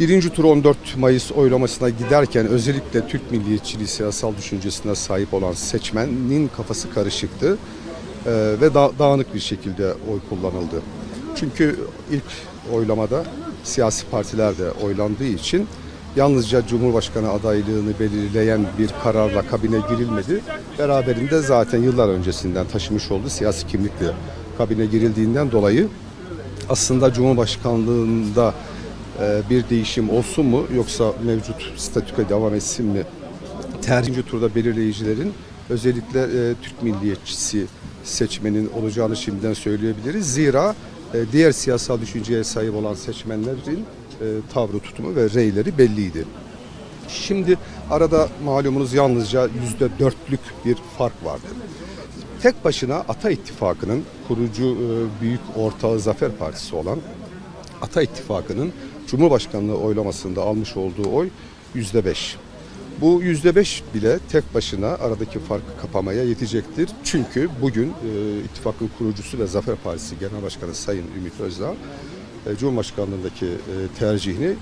birinci tur 14 Mayıs oylamasına giderken özellikle Türk milliyetçiliği siyasal düşüncesine sahip olan seçmenin kafası karışıktı Ee, ve da- dağınık bir şekilde oy kullanıldı. Çünkü ilk oylamada siyasi partiler de oylandığı için yalnızca Cumhurbaşkanı adaylığını belirleyen bir kararla kabine girilmedi. Beraberinde zaten yıllar öncesinden taşımış olduğu siyasi kimlikle kabine girildiğinden dolayı aslında Cumhurbaşkanlığında e, bir değişim olsun mu yoksa mevcut statüke devam etsin mi? Tercih turda belirleyicilerin özellikle e, Türk milliyetçisi seçmenin olacağını şimdiden söyleyebiliriz. Zira e, diğer siyasal düşünceye sahip olan seçmenlerin e, tavrı, tutumu ve reyleri belliydi. Şimdi arada malumunuz yalnızca yüzde dörtlük bir fark vardı. Tek başına Ata İttifakı'nın kurucu e, büyük ortağı Zafer Partisi olan Ata İttifakı'nın Cumhurbaşkanlığı oylamasında almış olduğu oy yüzde beş. Bu yüzde beş bile tek başına aradaki farkı kapamaya yetecektir. Çünkü bugün e, ittifakın kurucusu ve Zafer Partisi Genel Başkanı Sayın Ümit Özdağ e, Cumhurbaşkanlığındaki e, tercihini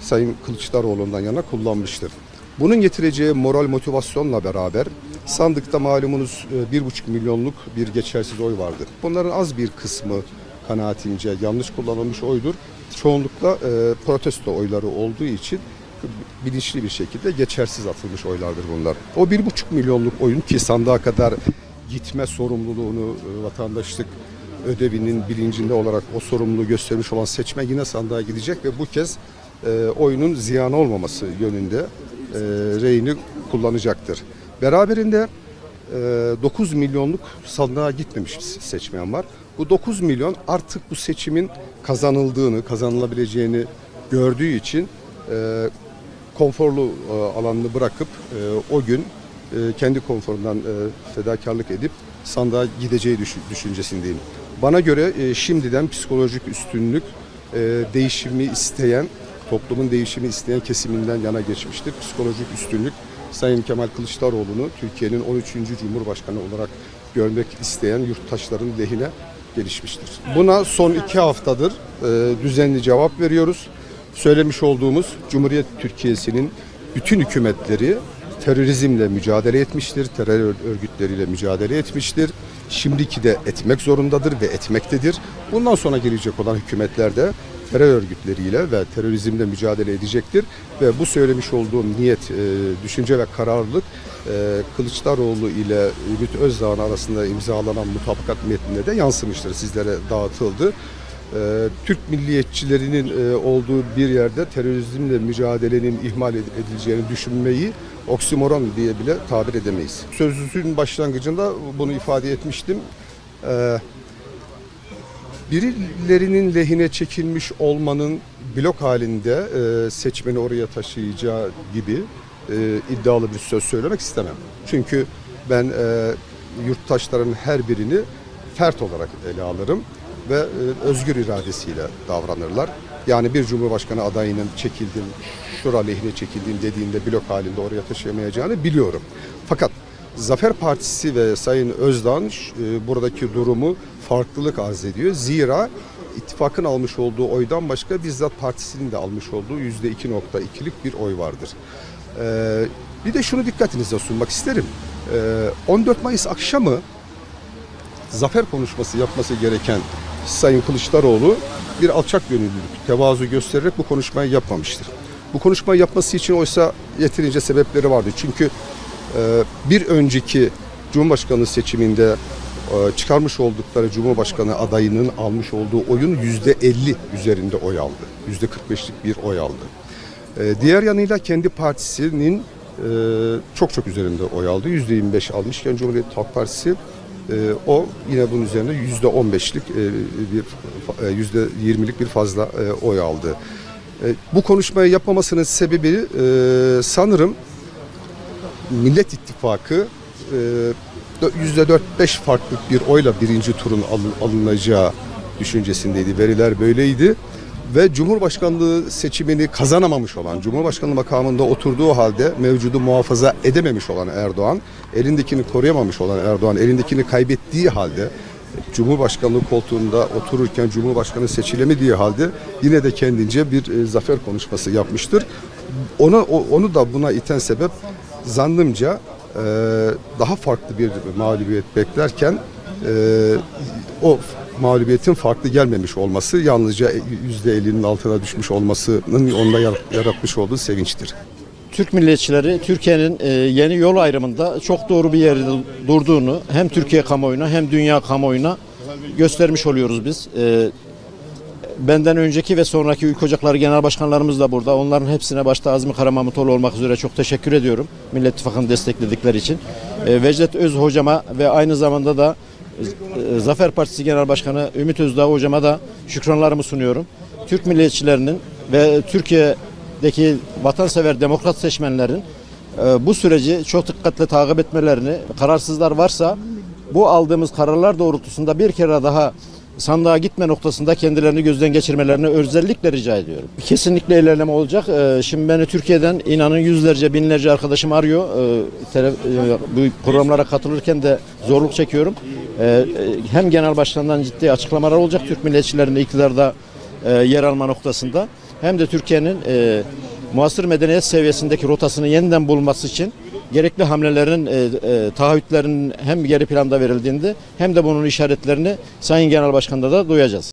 Sayın Kılıçdaroğlu'ndan yana kullanmıştır. Bunun getireceği moral motivasyonla beraber sandıkta malumunuz e, bir buçuk milyonluk bir geçersiz oy vardır. Bunların az bir kısmı kanaatimce yanlış kullanılmış oydur. Çoğunlukla e, protesto oyları olduğu için bilinçli bir şekilde geçersiz atılmış oylardır bunlar. O bir buçuk milyonluk oyun ki sandığa kadar gitme sorumluluğunu e, vatandaşlık ödevinin bilincinde olarak o sorumluluğu göstermiş olan seçmen yine sandığa gidecek ve bu kez e, oyunun ziyan olmaması yönünde e, reyini kullanacaktır. Beraberinde 9 milyonluk sandığa gitmemiş seçmen var. Bu 9 milyon artık bu seçimin kazanıldığını, kazanılabileceğini gördüğü için e, konforlu e, alanını bırakıp e, o gün e, kendi konforundan e, fedakarlık edip sandığa gideceği düşün- düşüncesindeyim. Bana göre e, şimdiden psikolojik üstünlük e, değişimi isteyen, toplumun değişimi isteyen kesiminden yana geçmiştir. Psikolojik üstünlük Sayın Kemal Kılıçdaroğlu'nu Türkiye'nin 13. Cumhurbaşkanı olarak görmek isteyen yurttaşların lehine gelişmiştir. Buna son iki haftadır e, düzenli cevap veriyoruz. Söylemiş olduğumuz Cumhuriyet Türkiye'sinin bütün hükümetleri terörizmle mücadele etmiştir, terör örgütleriyle mücadele etmiştir. Şimdiki de etmek zorundadır ve etmektedir. Bundan sonra gelecek olan hükümetler de terör örgütleriyle ve terörizmle mücadele edecektir. Ve bu söylemiş olduğum niyet, e, düşünce ve kararlılık e, Kılıçdaroğlu ile Ümit Özdağ'ın arasında imzalanan mutabakat metnine de yansımıştır. Sizlere dağıtıldı. Ee, Türk milliyetçilerinin e, olduğu bir yerde terörizmle mücadelenin ihmal ed- edileceğini düşünmeyi oksimoron diye bile tabir edemeyiz. Sözlüğün başlangıcında bunu ifade etmiştim. Birilerinin lehine çekilmiş olmanın blok halinde e, seçmeni oraya taşıyacağı gibi e, iddialı bir söz söylemek istemem. Çünkü ben e, yurttaşların her birini fert olarak ele alırım ve e, özgür iradesiyle davranırlar. Yani bir cumhurbaşkanı adayının çekildim, şura lehine çekildim dediğinde blok halinde oraya taşıyamayacağını biliyorum. Fakat Zafer Partisi ve Sayın Özdağ e, buradaki durumu farklılık arz ediyor. Zira ittifakın almış olduğu oydan başka bizzat partisinin de almış olduğu yüzde 2.2'lik bir oy vardır. Ee, bir de şunu dikkatinize sunmak isterim. Ee, 14 Mayıs akşamı zafer konuşması yapması gereken Sayın Kılıçdaroğlu bir alçak gönüllülük, tevazu göstererek bu konuşmayı yapmamıştır. Bu konuşmayı yapması için oysa yeterince sebepleri vardı. Çünkü e, bir önceki Cumhurbaşkanlığı seçiminde e, çıkarmış oldukları Cumhurbaşkanı adayının almış olduğu oyun yüzde 50 üzerinde oy aldı. Yüzde 45'lik bir oy aldı. E, Diğer yanıyla kendi partisinin e, çok çok üzerinde oy aldı. Yüzde 25 almışken Cumhuriyet Halk Partisi e, o yine bunun üzerinde yüzde 15'lik e, bir yüzde 20'lik bir fazla oy aldı. Bu konuşmayı yapmamasının sebebi sanırım Millet İttifakı e, yüzde 4-5 farklı bir oyla birinci turun alın- alınacağı düşüncesindeydi. Veriler böyleydi. Ve Cumhurbaşkanlığı seçimini kazanamamış olan, Cumhurbaşkanlığı makamında oturduğu halde mevcudu muhafaza edememiş olan Erdoğan, elindekini koruyamamış olan Erdoğan, elindekini kaybettiği halde Cumhurbaşkanlığı koltuğunda otururken Cumhurbaşkanı seçilemediği halde yine de kendince bir e, zafer konuşması yapmıştır. Ona o- onu da buna iten sebep zannımca e, daha farklı bir mağlubiyet beklerken e, o mağlubiyetin farklı gelmemiş olması yalnızca %50'nin altına düşmüş olmasının onda yar- yaratmış olduğu sevinçtir. Türk milliyetçileri Türkiye'nin e, yeni yol ayrımında çok doğru bir yerde durduğunu hem Türkiye kamuoyuna hem dünya kamuoyuna göstermiş oluyoruz biz. E, benden önceki ve sonraki Ülke Ocakları Genel Başkanlarımız da burada. Onların hepsine başta Azmi Karamahmutoğlu olmak üzere çok teşekkür ediyorum. Millet İttifakı'nı destekledikleri için. E, Vecdet Öz hocama ve aynı zamanda da e, Zafer Partisi Genel Başkanı Ümit Özdağ hocama da şükranlarımı sunuyorum. Türk milliyetçilerinin ve Türkiye'deki vatansever demokrat seçmenlerin e, bu süreci çok dikkatle takip etmelerini, kararsızlar varsa bu aldığımız kararlar doğrultusunda bir kere daha sandığa gitme noktasında kendilerini gözden geçirmelerini özellikle rica ediyorum. Kesinlikle ilerleme olacak. Ee, Şimdi beni Türkiye'den inanın yüzlerce, binlerce arkadaşım arıyor. Ee, e, Bu programlara katılırken de zorluk çekiyorum. Ee, e, Hem genel başkandan ciddi açıklamalar olacak Türk milliyetçilerinin iktidarda e, yer alma noktasında hem de Türkiye'nin muasır medeniyet seviyesindeki rotasını yeniden bulması için gerekli hamlelerin, e, e, taahhütlerin hem geri planda verildiğinde hem de bunun işaretlerini Sayın Genel Başkan'da da duyacağız.